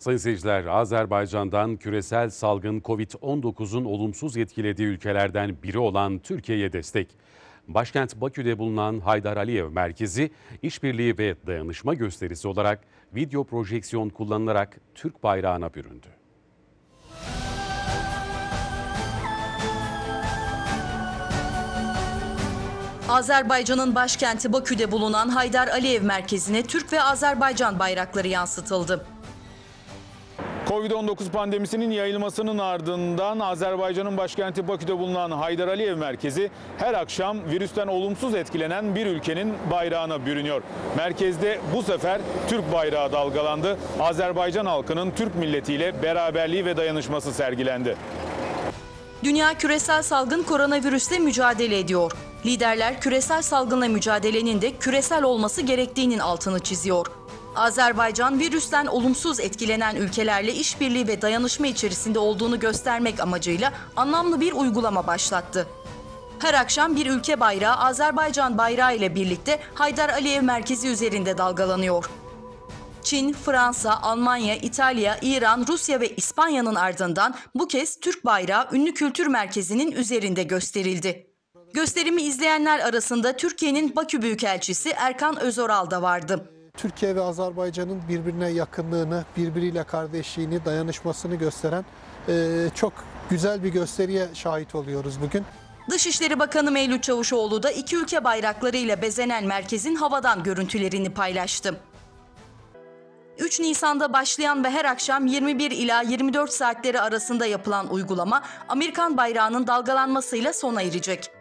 Sayın seyirciler, Azerbaycan'dan küresel salgın Covid-19'un olumsuz etkilediği ülkelerden biri olan Türkiye'ye destek. Başkent Bakü'de bulunan Haydar Aliyev Merkezi, işbirliği ve dayanışma gösterisi olarak video projeksiyon kullanılarak Türk bayrağına büründü. Azerbaycan'ın başkenti Bakü'de bulunan Haydar Aliyev Merkezi'ne Türk ve Azerbaycan bayrakları yansıtıldı. Covid-19 pandemisinin yayılmasının ardından Azerbaycan'ın başkenti Bakü'de bulunan Haydar Aliyev Merkezi her akşam virüsten olumsuz etkilenen bir ülkenin bayrağına bürünüyor. Merkezde bu sefer Türk bayrağı dalgalandı. Azerbaycan halkının Türk milletiyle beraberliği ve dayanışması sergilendi. Dünya küresel salgın koronavirüsle mücadele ediyor. Liderler küresel salgınla mücadelenin de küresel olması gerektiğinin altını çiziyor. Azerbaycan virüsten olumsuz etkilenen ülkelerle işbirliği ve dayanışma içerisinde olduğunu göstermek amacıyla anlamlı bir uygulama başlattı. Her akşam bir ülke bayrağı Azerbaycan bayrağı ile birlikte Haydar Aliyev Merkezi üzerinde dalgalanıyor. Çin, Fransa, Almanya, İtalya, İran, Rusya ve İspanya'nın ardından bu kez Türk bayrağı ünlü kültür merkezinin üzerinde gösterildi. Gösterimi izleyenler arasında Türkiye'nin Bakü Büyükelçisi Erkan Özoral da vardı. Türkiye ve Azerbaycan'ın birbirine yakınlığını, birbiriyle kardeşliğini, dayanışmasını gösteren e, çok güzel bir gösteriye şahit oluyoruz bugün. Dışişleri Bakanı Mevlüt Çavuşoğlu da iki ülke bayraklarıyla bezenen merkezin havadan görüntülerini paylaştı. 3 Nisan'da başlayan ve her akşam 21 ila 24 saatleri arasında yapılan uygulama Amerikan bayrağının dalgalanmasıyla sona erecek.